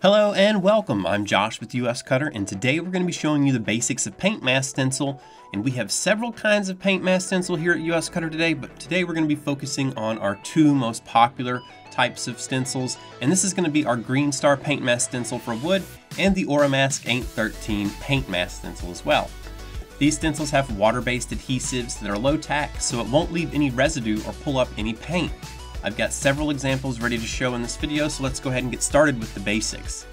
Hello and welcome. I'm Josh with US Cutter and today we're going to be showing you the basics of paint mask stencil and we have several kinds of paint mask stencil here at US Cutter today but today we're going to be focusing on our two most popular types of stencils and this is going to be our Green Star paint mask stencil for wood and the aura Oramask 813 paint mask stencil as well. These stencils have water-based adhesives that are low tack so it won't leave any residue or pull up any paint. I've got several examples ready to show in this video, so let's go ahead and get started with the basics.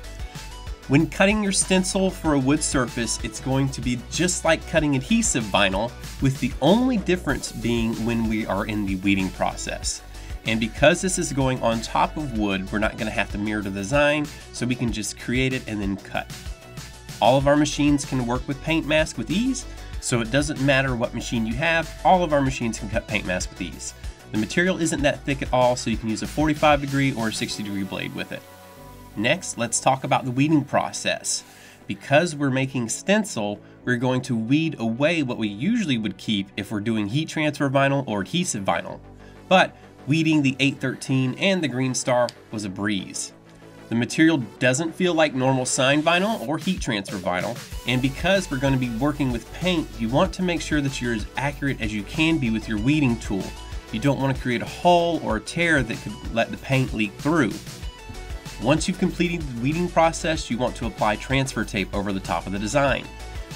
When cutting your stencil for a wood surface, it's going to be just like cutting adhesive vinyl, with the only difference being when we are in the weeding process. And because this is going on top of wood, we're not going to have to mirror the design, so we can just create it and then cut. All of our machines can work with paint mask with ease, so it doesn't matter what machine you have, all of our machines can cut paint mask with ease. The material isn't that thick at all, so you can use a 45 degree or a 60 degree blade with it. Next, let's talk about the weeding process. Because we're making stencil, we're going to weed away what we usually would keep if we're doing heat transfer vinyl or adhesive vinyl. But weeding the 813 and the Green Star was a breeze. The material doesn't feel like normal sign vinyl or heat transfer vinyl, and because we're going to be working with paint, you want to make sure that you're as accurate as you can be with your weeding tool you don't want to create a hole or a tear that could let the paint leak through. Once you've completed the weeding process, you want to apply transfer tape over the top of the design.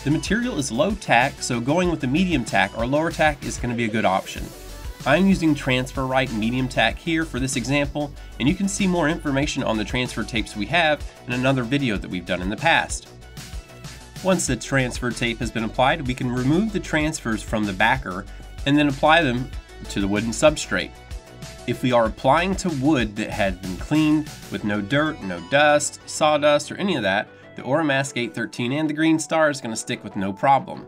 The material is low tack, so going with the medium tack or lower tack is going to be a good option. I'm using TransferRite medium tack here for this example, and you can see more information on the transfer tapes we have in another video that we've done in the past. Once the transfer tape has been applied, we can remove the transfers from the backer and then apply them to the wooden substrate. If we are applying to wood that had been cleaned with no dirt, no dust, sawdust, or any of that, the Oramask 813 and the Green Star is going to stick with no problem.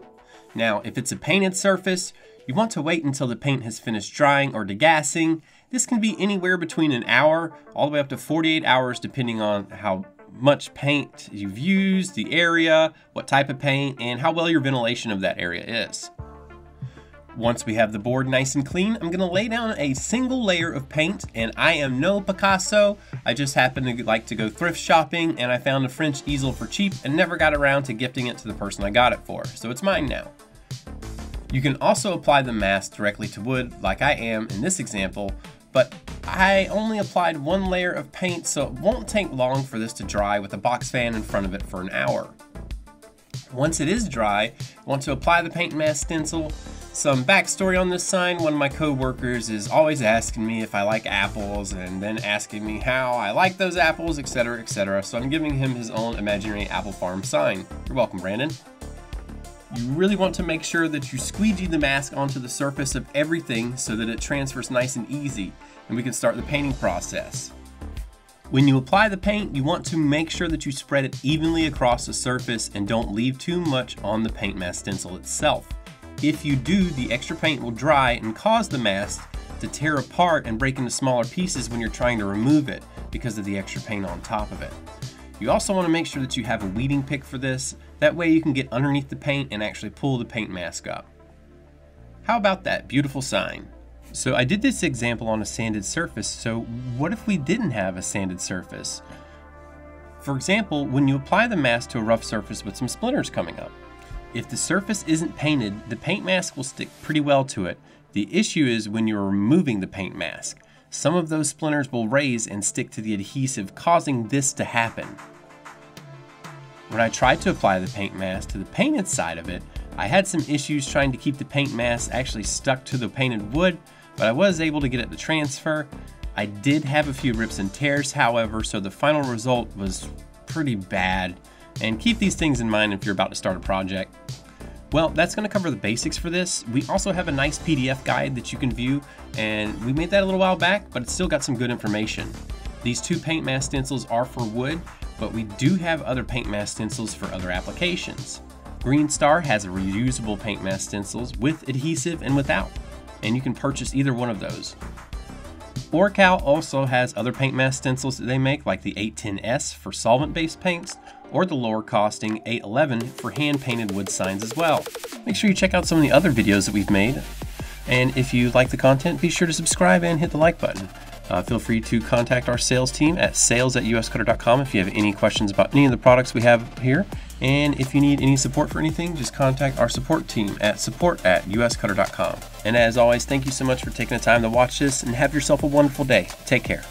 Now, if it's a painted surface, you want to wait until the paint has finished drying or degassing. This can be anywhere between an hour all the way up to 48 hours depending on how much paint you've used, the area, what type of paint, and how well your ventilation of that area is. Once we have the board nice and clean, I'm gonna lay down a single layer of paint and I am no Picasso. I just happen to like to go thrift shopping and I found a French easel for cheap and never got around to gifting it to the person I got it for, so it's mine now. You can also apply the mask directly to wood like I am in this example, but I only applied one layer of paint so it won't take long for this to dry with a box fan in front of it for an hour. Once it is dry, I want to apply the paint mask stencil some backstory on this sign, one of my co-workers is always asking me if I like apples and then asking me how I like those apples, etc, etc. So I'm giving him his own imaginary apple farm sign. You're welcome, Brandon. You really want to make sure that you squeegee the mask onto the surface of everything so that it transfers nice and easy and we can start the painting process. When you apply the paint, you want to make sure that you spread it evenly across the surface and don't leave too much on the paint mask stencil itself. If you do, the extra paint will dry and cause the mask to tear apart and break into smaller pieces when you're trying to remove it because of the extra paint on top of it. You also want to make sure that you have a weeding pick for this, that way you can get underneath the paint and actually pull the paint mask up. How about that beautiful sign? So I did this example on a sanded surface, so what if we didn't have a sanded surface? For example, when you apply the mask to a rough surface with some splinters coming up, if the surface isn't painted, the paint mask will stick pretty well to it. The issue is when you're removing the paint mask. Some of those splinters will raise and stick to the adhesive, causing this to happen. When I tried to apply the paint mask to the painted side of it, I had some issues trying to keep the paint mask actually stuck to the painted wood, but I was able to get it to transfer. I did have a few rips and tears, however, so the final result was pretty bad. And keep these things in mind if you're about to start a project. Well, that's going to cover the basics for this. We also have a nice PDF guide that you can view, and we made that a little while back, but it's still got some good information. These two paint mask stencils are for wood, but we do have other paint mask stencils for other applications. Green Star has reusable paint mask stencils with adhesive and without, and you can purchase either one of those. Oracal also has other paint mask stencils that they make, like the 810S for solvent-based paints, or the lower costing 811 for hand painted wood signs as well. Make sure you check out some of the other videos that we've made. And if you like the content, be sure to subscribe and hit the like button. Uh, feel free to contact our sales team at sales at uscutter.com if you have any questions about any of the products we have here. And if you need any support for anything, just contact our support team at support at uscutter.com. And as always, thank you so much for taking the time to watch this and have yourself a wonderful day. Take care.